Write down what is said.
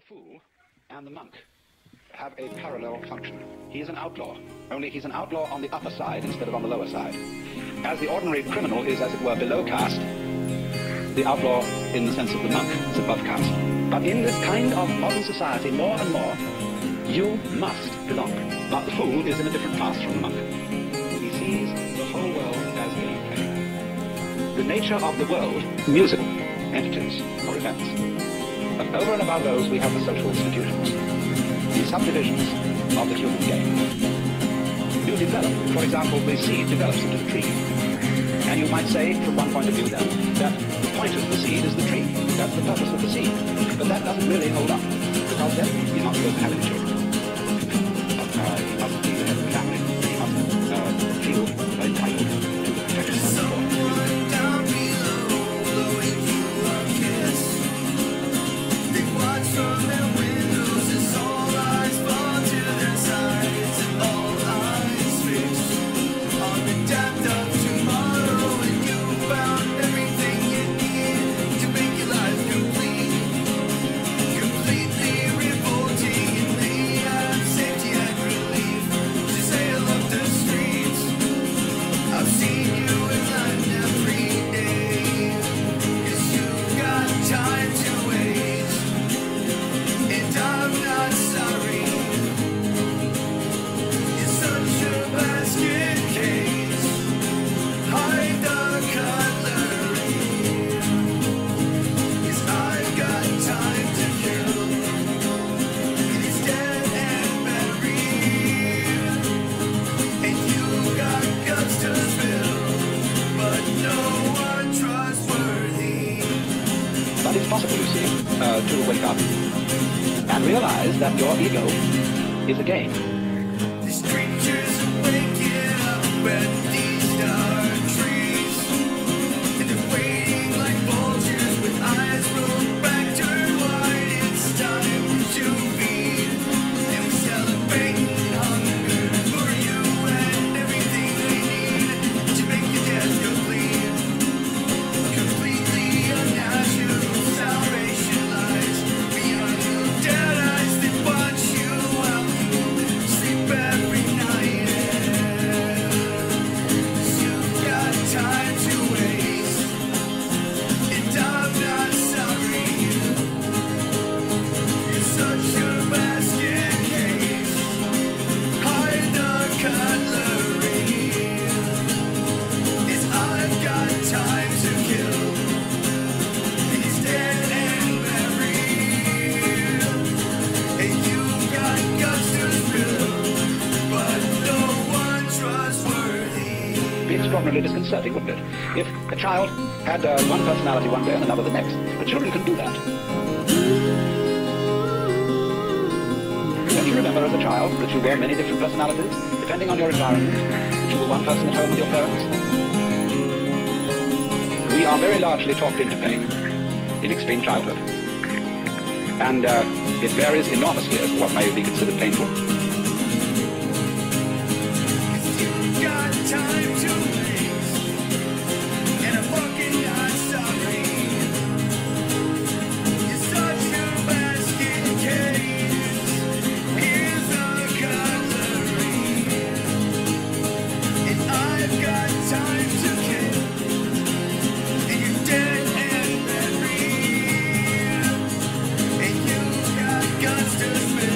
fool and the monk have a parallel function. He is an outlaw, only he's an outlaw on the upper side instead of on the lower side. As the ordinary criminal is, as it were, below caste, the outlaw, in the sense of the monk, is above caste. But in this kind of modern society, more and more, you must belong. But the fool is in a different class from the monk. He sees the whole world as gameplay. The nature of the world, musical entities or events. Over and above those, we have the social institutions, the subdivisions of the human game. You develop, for example, the seed develops into the tree. And you might say, from one point of view then, that the point of the seed is the tree. That's the purpose of the seed. But that doesn't really hold up, because then he's not supposed to have any children. Uh, uh, uh, to wake up and realize that your ego is a game. Extraordinarily disconcerting, wouldn't it? If a child had uh, one personality one day and another the next. But children can do that. Don't you remember as a child that you were many different personalities, depending on your environment, that you were one person at home with your parents? We are very largely talked into pain in extreme childhood. And uh, it varies enormously as to what may be considered painful. guns to